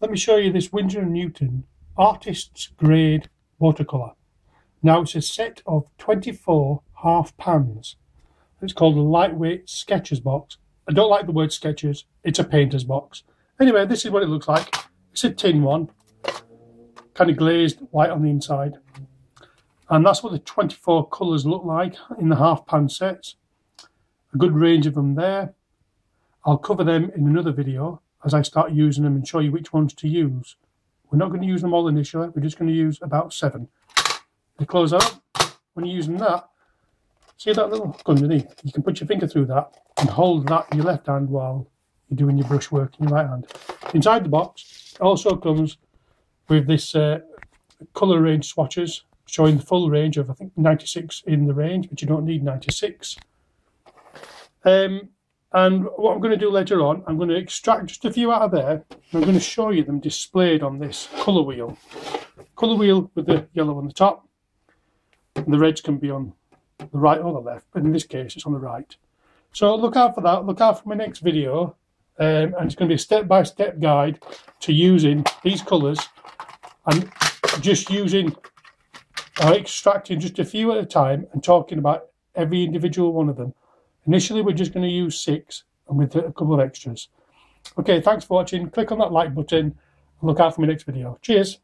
let me show you this Winsor & Newton Artist's Grade watercolour. Now it's a set of 24 half pans. It's called a lightweight sketches box. I don't like the word sketches, it's a painter's box. Anyway, this is what it looks like. It's a tin one, kind of glazed white on the inside. And that's what the 24 colours look like in the half pan sets. A good range of them there. I'll cover them in another video as I start using them and show you which ones to use. We're not going to use them all initially, we're just going to use about seven. They close out, when you're using that, see that little hook underneath? You can put your finger through that and hold that in your left hand while you're doing your brush work in your right hand. Inside the box also comes with this uh, colour range swatches showing the full range of I think 96 in the range, but you don't need 96. Um, and what I'm going to do later on, I'm going to extract just a few out of there. and I'm going to show you them displayed on this colour wheel. Colour wheel with the yellow on the top. And the reds can be on the right or the left, but in this case it's on the right. So look out for that. Look out for my next video. Um, and it's going to be a step-by-step -step guide to using these colours and just using or extracting just a few at a time and talking about every individual one of them. Initially, we're just going to use six and with a couple of extras. Okay, thanks for watching. Click on that like button and look out for my next video. Cheers.